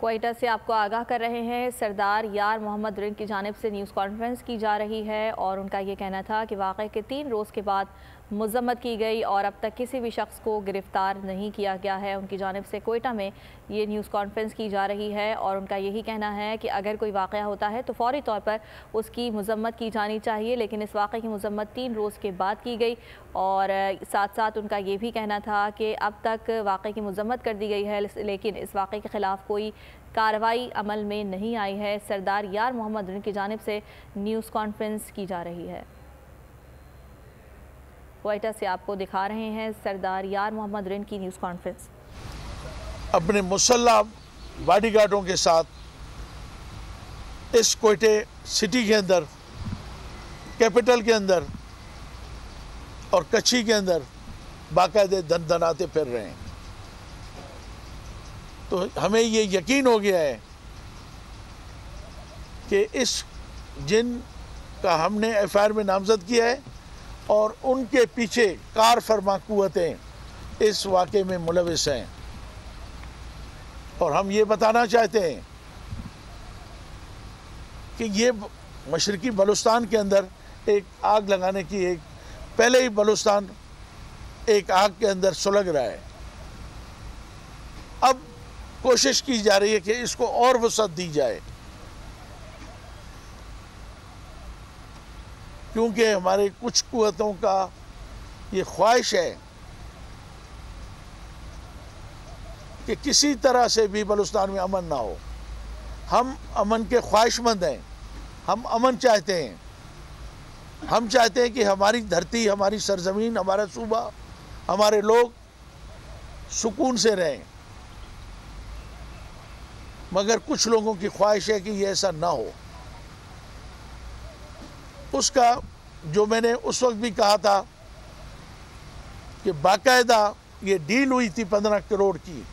कोयटा से आपको आगाह कर रहे हैं। सरदार यार मोहम्मद रिंग की जानब से न्यूज़ कॉन्फ्रेंस की जा रही है और उनका ये कहना था कि वाक़े के तीन रोज़ के बाद मजम्मत की गई और अब तक किसी भी शख्स को गिरफ़्तार नहीं किया गया है। उनकी जानब से कोयटा में ये न्यूज़ कॉन्फ्रेंस की जा रही है और उनका यही कहना है कि अगर कोई वाक़ होता है तो फौरी तौर पर उसकी मजम्मत की जानी चाहिए, लेकिन इस वाक़े की मजम्मत तीन रोज़ के बाद की गई और साथ साथ उनका ये भी कहना था कि अब तक वाक़े की मजम्मत कर दी गई है, लेकिन इस वाक़े के ख़िलाफ़ कोई कार्रवाई अमल में नहीं आई है। सरदार यार मोहम्मद की जानब से न्यूज़ कॉन्फ्रेंस की जा रही है। कोयटा से आपको दिखा रहे हैं सरदार यार मोहम्मद रिन की न्यूज़ कॉन्फ्रेंस अपने मुसल्ला बॉडी गार्डों के साथ इस कोयटे सिटी के अंदर कैपिटल के अंदर और कच्छी के अंदर बाकायदे धन धनाते फिर रहे हैं। तो हमें ये यकीन हो गया है कि इस जिन का हमने एफआईआर में नामजद किया है और उनके पीछे कार फरमा कुतें इस वाक़े में मुलविस हैं। और हम ये बताना चाहते हैं कि ये मशरकी बलुस्तान के अंदर एक आग लगाने की एक, पहले ही बलुस्तान एक आग के अंदर सुलग रहा है। अब कोशिश की जा रही है कि इसको और वसत दी जाए। क्योंकि हमारे कुछ कुतों का ये ख्वाहिश है कि किसी तरह से भी बलुस्तान में अमन ना हो। हम अमन के ख्वाहिशमंद हैं। हम अमन चाहते हैं। हम चाहते हैं कि हमारी धरती, हमारी सरजमीन, हमारा सूबा, हमारे लोग सुकून से रहें। मगर कुछ लोगों की ख्वाहिश है कि ये ऐसा ना हो। उसका, जो मैंने उस वक्त भी कहा था कि बाकायदा ये डील हुई थी पंद्रह करोड़ की।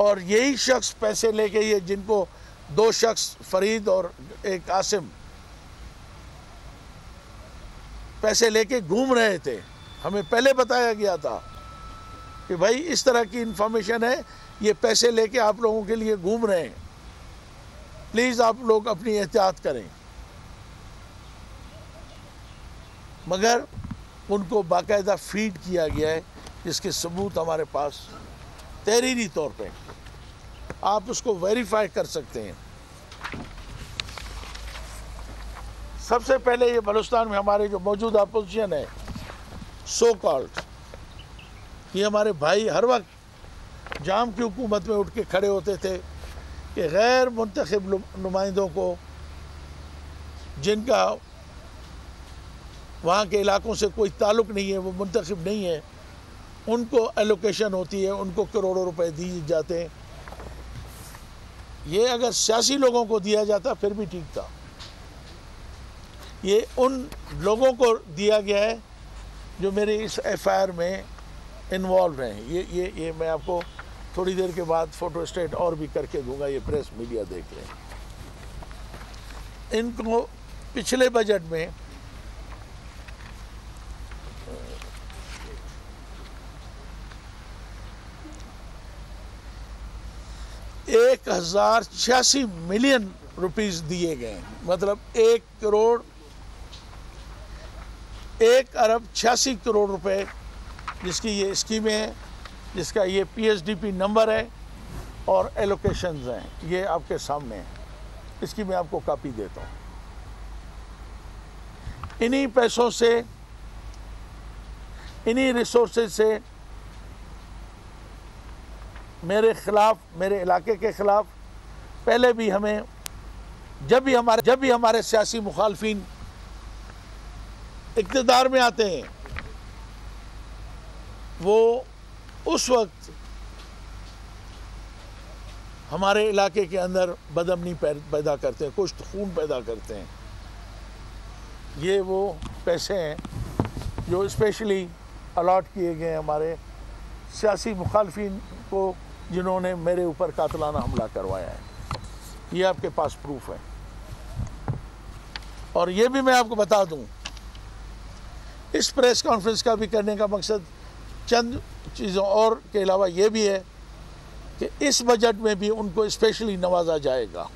और यही शख्स पैसे लेके ये जिनको दो शख्स, फरीद और एक आसिम, पैसे लेके घूम रहे थे। हमें पहले बताया गया था कि भाई, इस तरह की इंफॉर्मेशन है, ये पैसे लेके आप लोगों के लिए घूम रहे हैं। प्लीज़ आप लोग अपनी एहतियात करें। मगर उनको बाकायदा फ़ीड किया गया है, जिसके सबूत हमारे पास तहरीरी तौर पे आप उसको वेरीफाई कर सकते हैं। सबसे पहले ये बलुस्तान में हमारे जो मौजूदा अपोजिशन है सो कॉल्ड ये हमारे भाई हर वक्त जाम की हुकूमत में उठ के खड़े होते थे कि गैर मुंतखब नुमाइंदों को, जिनका वहाँ के इलाकों से कोई ताल्लुक नहीं है, वो मुंतखब नहीं है। उनको एलोकेशन होती है, उनको करोड़ों रुपए दिए जाते हैं। ये अगर सियासी लोगों को दिया जाता, फिर भी ठीक था। ये उन लोगों को दिया गया है, जो मेरे इस एफआईआर में इन्वॉल्व हैं। ये ये ये मैं आपको थोड़ी देर के बाद फ़ोटो स्टेट और भी करके दूँगा, ये प्रेस मीडिया देख लें। इनको पिछले बजट में एक हज़ार छियासी मिलियन रुपीस दिए गए मतलब एक करोड़, एक अरब छियासी करोड़ रुपए जिसकी ये स्कीमें हैं, जिसका ये पीएचडीपी नंबर है और एलोकेशंस हैं। ये आपके सामने हैं। इसकी मैं आपको कॉपी देता हूँ। इन्हीं पैसों से, इन्हीं रिसोर्सेज से मेरे ख़िलाफ़, मेरे इलाके के ख़िलाफ़, पहले भी हमें, जब भी हमारे, जब भी हमारे सियासी मुखालफी इकतदार में आते हैं, वो उस वक्त हमारे इलाके के अंदर बदमनी पैदा करते हैं कुछ खून पैदा करते हैं। ये वो पैसे हैं जो स्पेशली अलाट किए गए हमारे सियासी मुखालफी को जिन्होंने मेरे ऊपर कातलाना हमला करवाया है। ये आपके पास प्रूफ है। और ये भी मैं आपको बता दूँ, इस प्रेस कॉन्फ्रेंस का भी करने का मकसद चंद चीज़ों और के अलावा ये भी है कि इस बजट में भी उनको स्पेशली नवाजा जाएगा।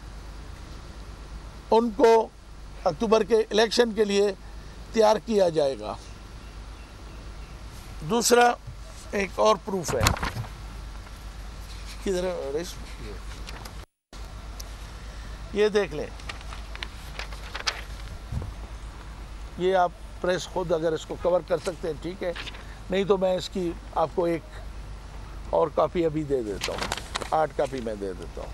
उनको अक्टूबर के इलेक्शन के लिए तैयार किया जाएगा। दूसरा एक और प्रूफ है। है। ये देख लें। ये आप प्रेस खुद अगर इसको कवर कर सकते हैं, ठीक है? नहीं तो मैं इसकी आपको एक और कापी अभी दे देता हूँ। आठ कापी मैं दे देता हूँ।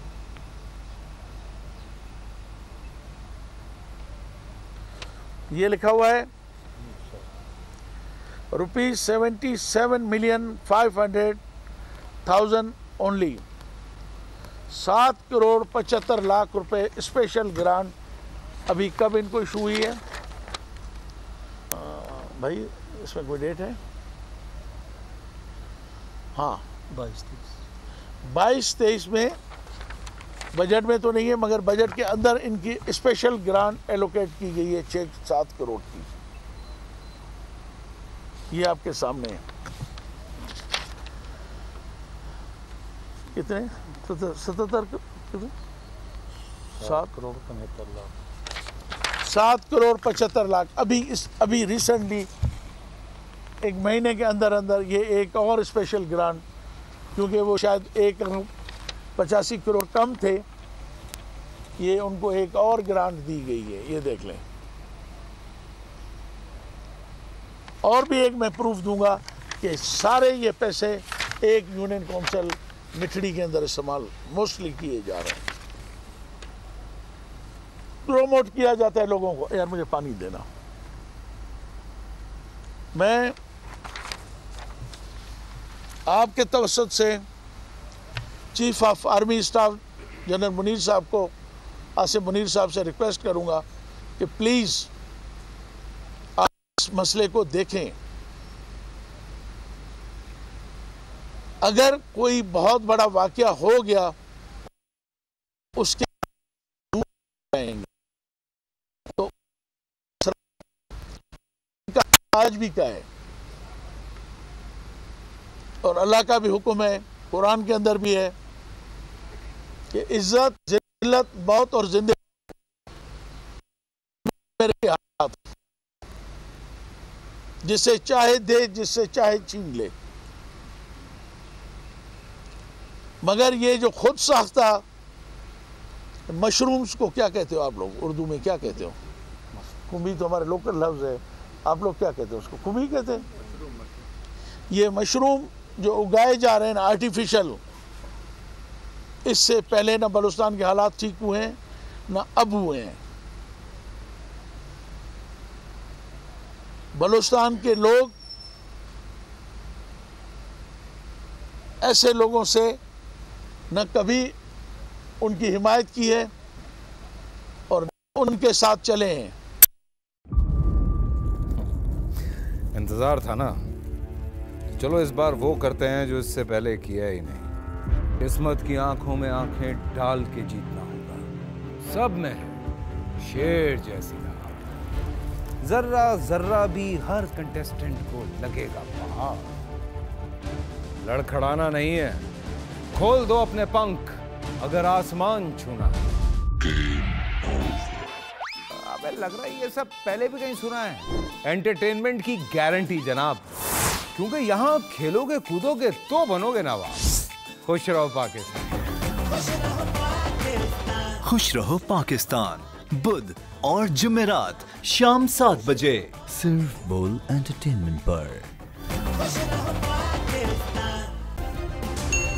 ये लिखा हुआ है rupees seventy seven million five hundred thousand only सात करोड़ पचहत्तर लाख रुपए स्पेशल ग्रांट अभी कब इनको इशू हुई है? आ, भाई इसमें कोई डेट है? हाँ। बाईस तीस बाईस तेईस में बजट में तो नहीं है मगर बजट के अंदर इनकी स्पेशल ग्रांट एलोकेट की गई है छः सात करोड़ की। ये आपके सामने है। कितने सतहत्तर कितने? सात करोड़ पचहत्तर लाख। सात करोड़ पचहत्तर लाख। अभी इस अभी रिसेंटली एक महीने के अंदर अंदर ये एक और स्पेशल ग्रांट क्योंकि वो शायद एक पचासी करोड़ कम थे ये उनको एक और ग्रांट दी गई है। ये देख लें। और भी एक मैं प्रूफ दूँगा कि सारे ये पैसे एक यूनियन काउंसिल मिठड़ी के अंदर इस्तेमाल मोस्टली किए जा रहे हैं। प्रोमोट किया जाता है लोगों को। यार, मुझे पानी देना। मैं आपके तवसत से chief of army staff general Munir साहब को, आसिफ मुनीर साहब से रिक्वेस्ट करूँगा कि प्लीज़ आप इस मसले को देखें। अगर कोई बहुत बड़ा वाकया हो गया, उसके तो आज भी का है? और अल्लाह का भी हुक्म है, कुरान के अंदर भी है, कि इज़्ज़त, जिल्लत मौत और ज़िंदगी जिसे चाहे दे जिससे चाहे छीन ले। मगर ये जो खुद साख्ता, मशरूम्स को क्या कहते हो आप लोग? उर्दू में क्या कहते हो? कुंभी तो हमारे लोकल लफ्ज़ है। आप लोग क्या कहते हो उसको? कुंभी कहते हैं? ये मशरूम जो उगाए जा रहे हैं ना आर्टिफिशल इससे पहले ना बलुस्तान के हालात ठीक हुए हैं, ना अब हुए हैं। बलुस्तान के लोग, ऐसे लोगों से न कभी उनकी हिमायत की है और उनके साथ चले हैं। इंतज़ार था ना? चलो इस बार वो करते हैं जो इससे पहले किया ही नहीं। किस्मत की आँखों में आँखें डाल के जीतना होगा। सब में शेर जैसी जर्रा जर्रा भी हर कंटेस्टेंट को लगेगा लड़खड़ाना नहीं है। खोल दो अपने पंख अगर आसमान छूना। अबे लग रहा है ये सब पहले भी कहीं सुना है। एंटरटेनमेंट की गारंटी जनाब। क्योंकि यहाँ खेलोगे कूदोगे तो बनोगे नवाब खुश रहो पाकिस्तान। खुश रहो पाकिस्तान। बुध और जुमेरात शाम सात बजे। सिर्फ़ बोल एंटरटेनमेंट पर।